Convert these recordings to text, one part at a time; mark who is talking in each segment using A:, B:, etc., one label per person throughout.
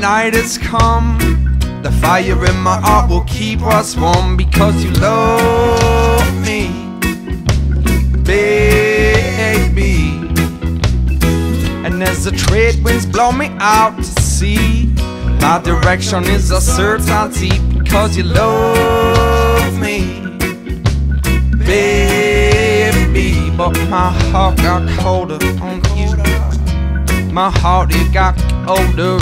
A: night has come. The fire in my heart will keep us warm because you love me, baby. And as the trade winds blow me out to sea, my direction is a certainty because you love me, baby. But my heart got colder on you. My heart it got colder.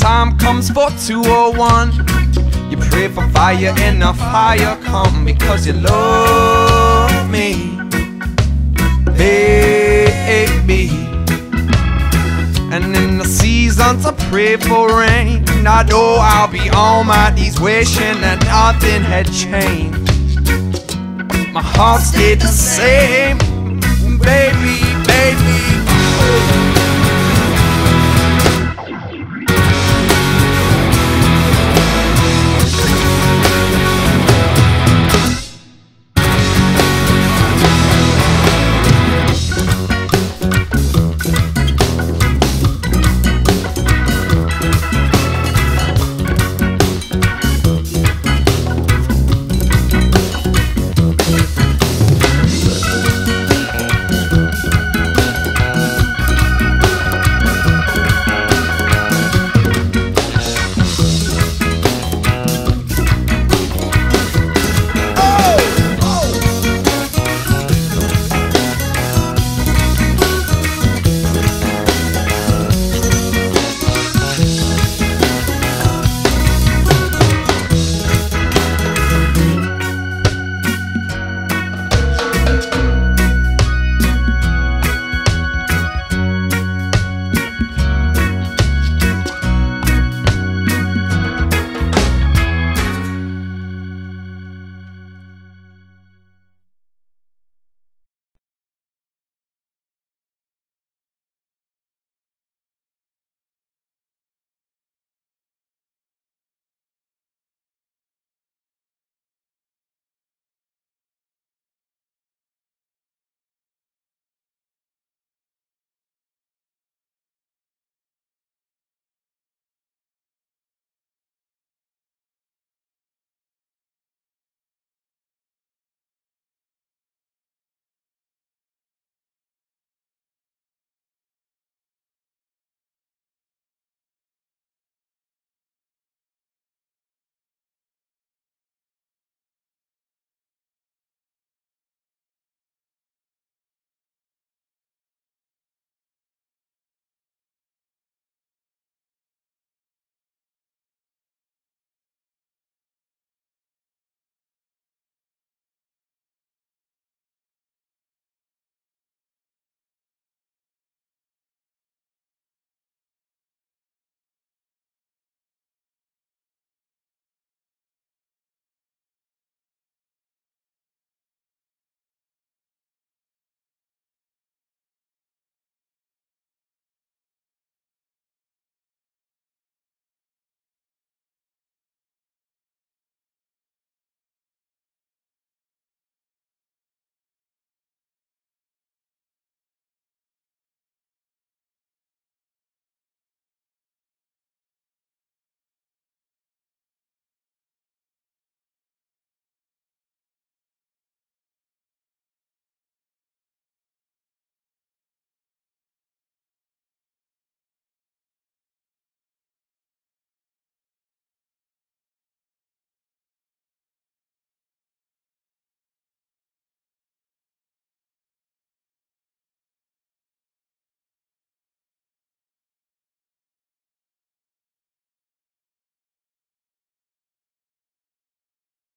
A: Time comes for 201, you pray for fire and the fire come because you love me, baby. And in the seasons, I pray for rain. I know I'll be on my knees wishing that nothing had changed. My heart stayed the same, baby.